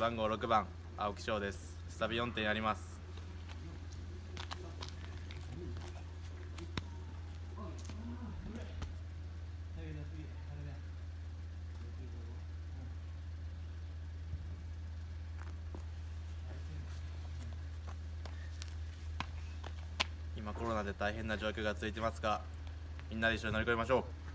番号6番青木翔です。スタビ4点やります。今コロナで大変な状況が続いてますがみんなで一緒に乗り越えましょう。